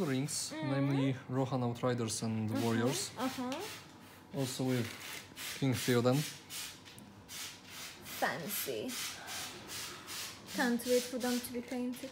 The Rings, mm. namely Rohan Outriders and mm-hmm. Warriors. Uh-huh. Also with King Theoden. Fancy. Can't wait for them to be painted.